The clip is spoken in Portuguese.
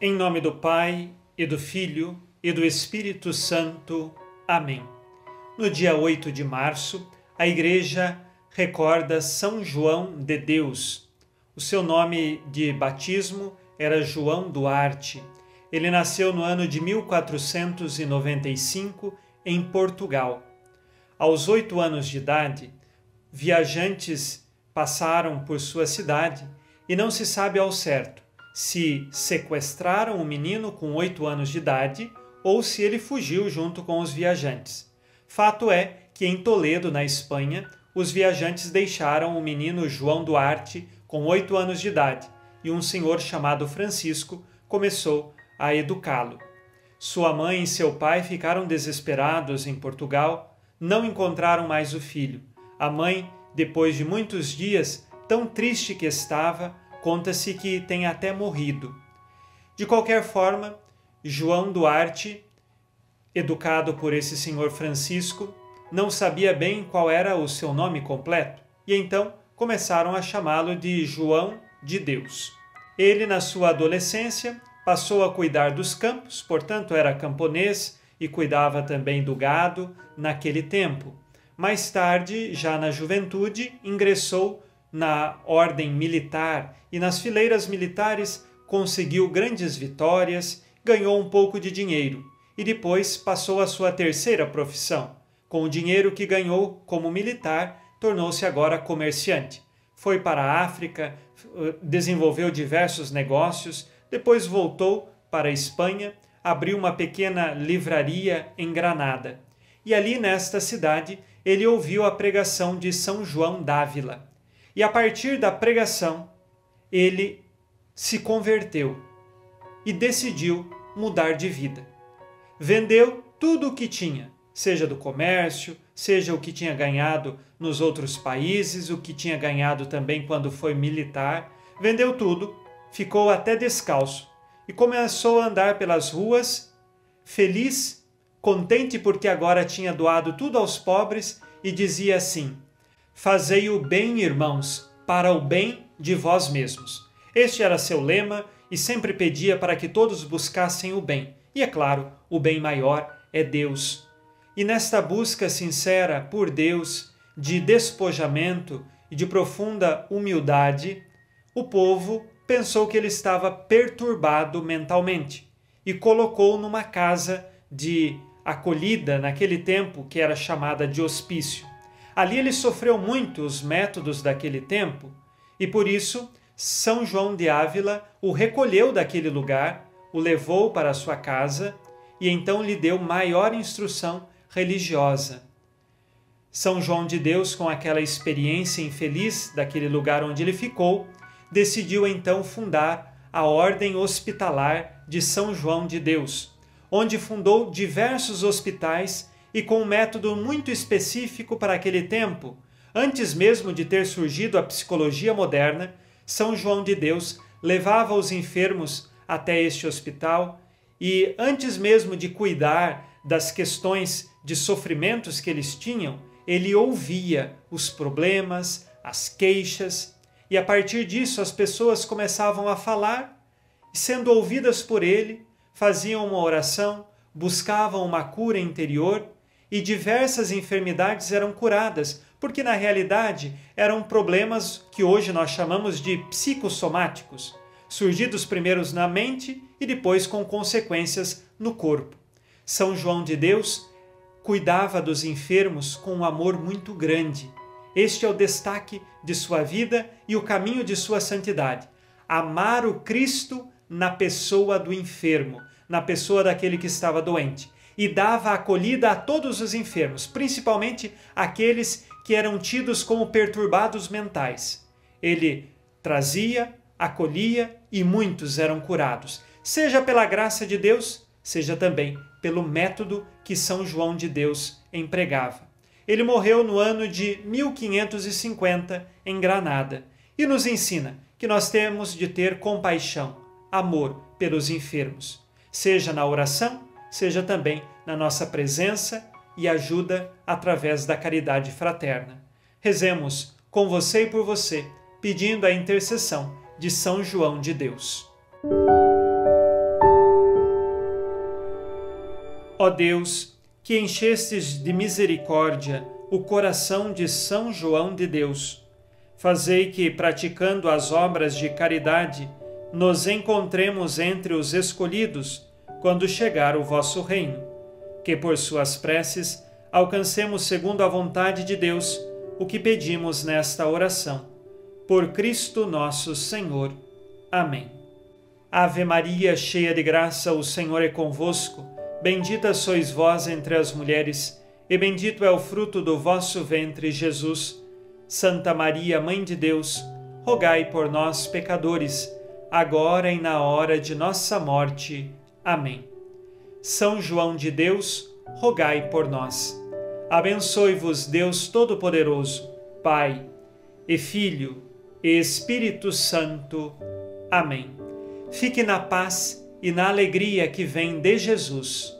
Em nome do Pai, e do Filho, e do Espírito Santo. Amém. No dia 8 de março, a Igreja recorda São João de Deus. O seu nome de batismo era João Duarte. Ele nasceu no ano de 1495 em Portugal. Aos oito anos de idade, viajantes passaram por sua cidade e não se sabe ao certo se sequestraram o menino com oito anos de idade ou se ele fugiu junto com os viajantes. Fato é que em Toledo, na Espanha, os viajantes deixaram o menino João Duarte com oito anos de idade e um senhor chamado Francisco começou a educá-lo. Sua mãe e seu pai ficaram desesperados em Portugal, não encontraram mais o filho. A mãe, depois de muitos dias, tão triste que estava, conta-se que tem até morrido. De qualquer forma, João Duarte, educado por esse senhor Francisco, não sabia bem qual era o seu nome completo e então começaram a chamá-lo de João de Deus. Ele, na sua adolescência, passou a cuidar dos campos, portanto, era camponês e cuidava também do gado naquele tempo. Mais tarde, já na juventude, ingressou na ordem militar e nas fileiras militares conseguiu grandes vitórias, ganhou um pouco de dinheiro e depois passou a sua terceira profissão. Com o dinheiro que ganhou como militar, tornou-se agora comerciante. Foi para a África, desenvolveu diversos negócios, depois voltou para a Espanha, abriu uma pequena livraria em Granada. E ali nesta cidade ele ouviu a pregação de São João d'Ávila e a partir da pregação, ele se converteu e decidiu mudar de vida. Vendeu tudo o que tinha, seja do comércio, seja o que tinha ganhado nos outros países, o que tinha ganhado também quando foi militar. Vendeu tudo, ficou até descalço e começou a andar pelas ruas, feliz, contente porque agora tinha doado tudo aos pobres e dizia assim: Fazei o bem, irmãos, para o bem de vós mesmos. Este era seu lema e sempre pedia para que todos buscassem o bem. E é claro, o bem maior é Deus. E nesta busca sincera por Deus, de despojamento e de profunda humildade, o povo pensou que ele estava perturbado mentalmente e colocou numa casa de acolhida naquele tempo que era chamada de hospício. Ali ele sofreu muito os métodos daquele tempo e por isso São João de Ávila o recolheu daquele lugar, o levou para sua casa e então lhe deu maior instrução religiosa. São João de Deus, com aquela experiência infeliz daquele lugar onde ele ficou, decidiu então fundar a Ordem Hospitalar de São João de Deus, onde fundou diversos hospitais e com um método muito específico para aquele tempo. Antes mesmo de ter surgido a psicologia moderna, São João de Deus levava os enfermos até este hospital e, antes mesmo de cuidar das questões de sofrimentos que eles tinham, ele ouvia os problemas, as queixas, e a partir disso as pessoas começavam a falar sendo ouvidas por ele, faziam uma oração, buscavam uma cura interior e diversas enfermidades eram curadas, porque na realidade eram problemas que hoje nós chamamos de psicossomáticos, surgidos primeiros na mente e depois com consequências no corpo. São João de Deus cuidava dos enfermos com um amor muito grande. Este é o destaque de sua vida e o caminho de sua santidade. Amar o Cristo na pessoa do enfermo, na pessoa daquele que estava doente e dava acolhida a todos os enfermos, principalmente aqueles que eram tidos como perturbados mentais. Ele trazia, acolhia e muitos eram curados, seja pela graça de Deus, seja também pelo método que São João de Deus empregava. Ele morreu no ano de 1550 em Granada e nos ensina que nós temos de ter compaixão, amor pelos enfermos, seja na oração, seja também na nossa presença e ajuda através da caridade fraterna. Rezemos com você e por você, pedindo a intercessão de São João de Deus. Ó Deus, que enchestes de misericórdia o coração de São João de Deus, fazei que, praticando as obras de caridade, nos encontremos entre os escolhidos quando chegar o vosso reino. Que por suas preces alcancemos, segundo a vontade de Deus, o que pedimos nesta oração. Por Cristo nosso Senhor. Amém. Ave Maria, cheia de graça, o Senhor é convosco. Bendita sois vós entre as mulheres, e bendito é o fruto do vosso ventre, Jesus. Santa Maria, Mãe de Deus, rogai por nós, pecadores agora e na hora de nossa morte. Amém. São João de Deus, rogai por nós. Abençoe-vos Deus Todo-Poderoso, Pai e Filho e Espírito Santo. Amém. Fique na paz e na alegria que vem de Jesus.